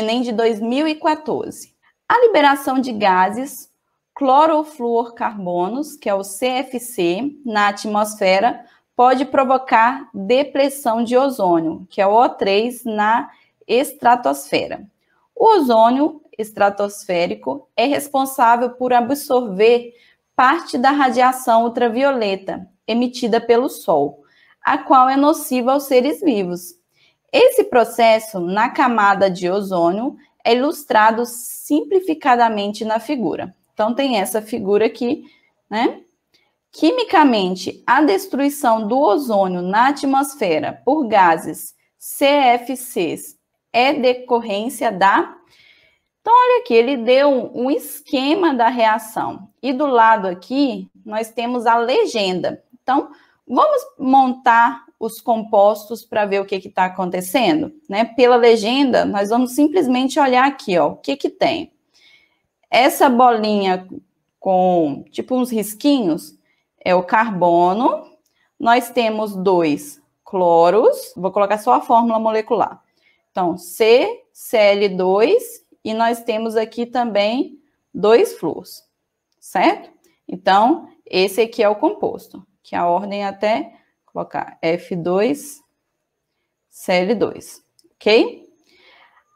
Enem de 2014. A liberação de gases clorofluorcarbonos, que é o CFC, na atmosfera, pode provocar depressão de ozônio, que é o O3, na estratosfera. O ozônio estratosférico é responsável por absorver parte da radiação ultravioleta emitida pelo Sol, a qual é nociva aos seres vivos. Esse processo na camada de ozônio é ilustrado simplificadamente na figura. Então, tem essa figura aqui, né? Quimicamente, a destruição do ozônio na atmosfera por gases CFCs é decorrência da. Então, olha aqui, ele deu um esquema da reação. E do lado aqui, nós temos a legenda. Então, vamos montar os compostos para ver o que está acontecendo, né? Pela legenda, nós vamos simplesmente olhar aqui, ó, o que que tem. Essa bolinha com tipo uns risquinhos é o carbono. Nós temos dois cloros. Vou colocar só a fórmula molecular. Então, CCl2 e nós temos aqui também dois flúors, certo? Então, esse aqui é o composto, que a ordem é até colocar F2, Cl2, ok?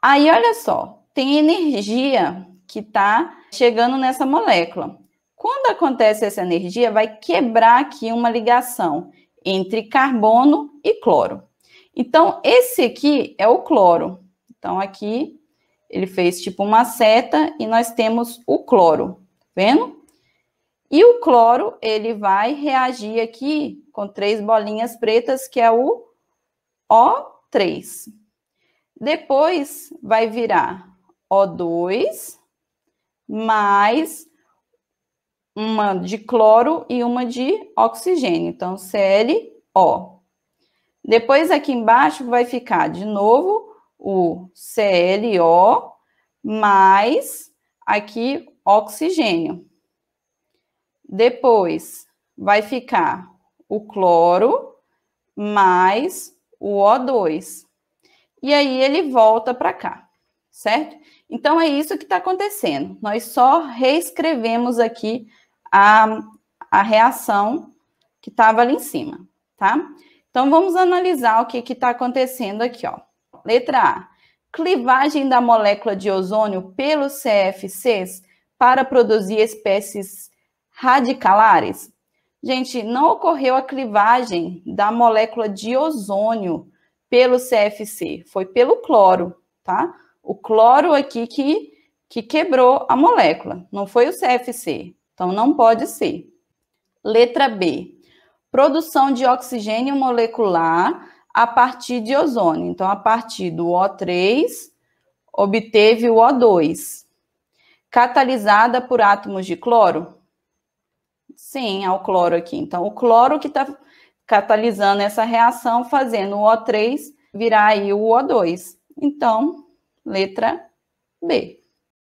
Aí, olha só, tem energia que está chegando nessa molécula. Quando acontece essa energia, vai quebrar aqui uma ligação entre carbono e cloro. Então, esse aqui é o cloro. Então, aqui ele fez tipo uma seta e nós temos o cloro, tá vendo? E o cloro, ele vai reagir aqui com três bolinhas pretas, que é o O3. Depois vai virar O2 mais uma de cloro e uma de oxigênio. Então, ClO. Depois aqui embaixo vai ficar de novo o ClO mais aqui oxigênio. Depois vai ficar o cloro mais o O2. E aí ele volta para cá, certo? Então é isso que está acontecendo. Nós só reescrevemos aqui a, a reação que estava ali em cima, tá? Então vamos analisar o que está acontecendo aqui, ó. Letra A. Clivagem da molécula de ozônio pelos CFCs para produzir espécies radicalares? Gente, não ocorreu a clivagem da molécula de ozônio pelo CFC, foi pelo cloro, tá? O cloro aqui que, que quebrou a molécula, não foi o CFC. Então, não pode ser. Letra B. Produção de oxigênio molecular a partir de ozônio. Então, a partir do O3, obteve o O2. Catalisada por átomos de cloro? Sim, é o cloro aqui. Então, o cloro que está catalisando essa reação, fazendo o O3 virar aí o O2. Então, letra B.